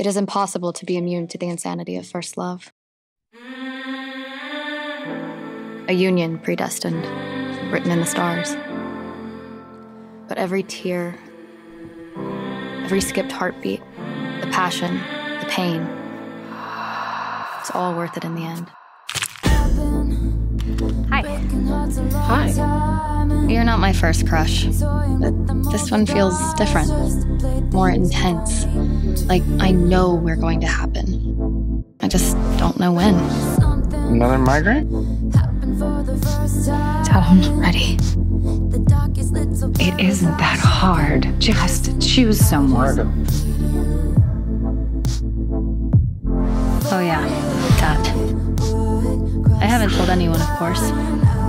It is impossible to be immune to the insanity of first love. A union predestined, written in the stars. But every tear, every skipped heartbeat, the passion, the pain, it's all worth it in the end. Hi. Hi. You're not my first crush, but this one feels different, more intense. Like I know we're going to happen. I just don't know when. Another migraine? Tell I'm not ready. It isn't that hard. Just choose someone. Oh yeah, that. I haven't told anyone, of course.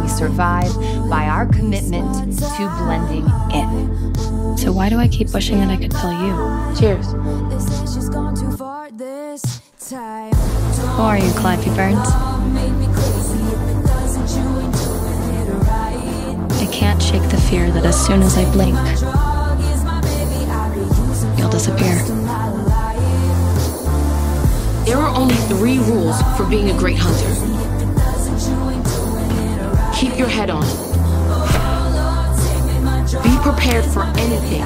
We survive by our commitment to blending in. So why do I keep wishing that I could tell you? Cheers. Who are you, Clive Burns? I can't shake the fear that as soon as I blink, you'll disappear. There are only three rules for being a great hunter. Keep your head on. Be prepared for anything.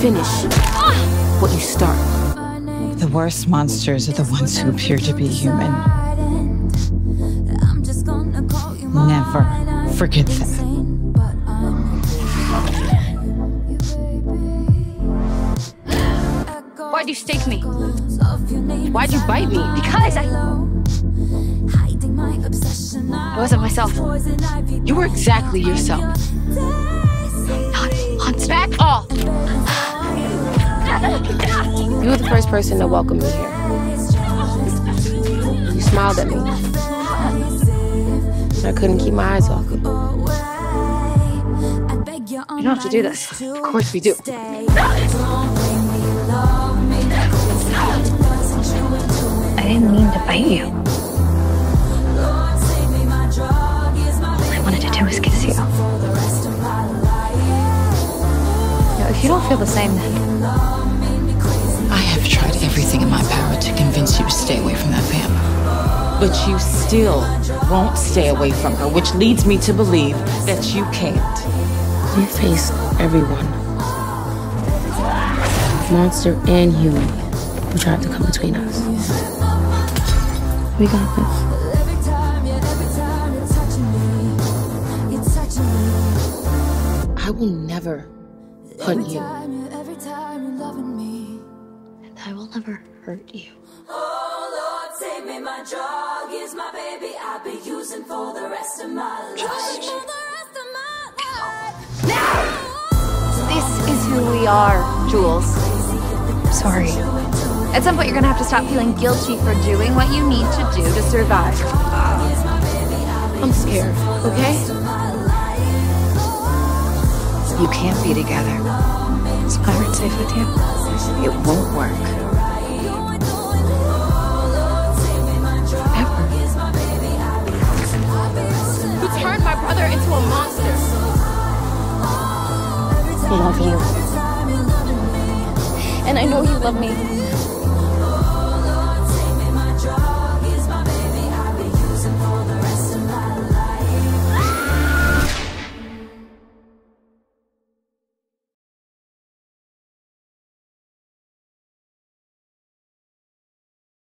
Finish what you start. The worst monsters are the ones who appear to be human. Never forget that. Why'd you stake me? Why'd you bite me? Because I. I wasn't myself. You were exactly yourself. Not monster. Back off! You were the first person to welcome me here. You smiled at me. I couldn't keep my eyes off you. You don't have to do this. Of course we do. I didn't mean to bite you. You don't feel the same, then I have tried everything in my power to convince you to stay away from that vamp. But you still won't stay away from her, which leads me to believe that you can't. You face everyone. Monster and human who tried to come between us. We got this. I will never hunt you. and I will never hurt you. Oh Lord, Take me, my drug is my baby. I'll be using for the rest of my life. This is who we are, Jules. Sorry. At some point, you're gonna have to stop feeling guilty for doing what you need to do to survive. I'm scared, okay? You can't be together. Is Pirate safe with you? It won't work. Ever. You turned my brother into a monster. I love you. And I know you love me.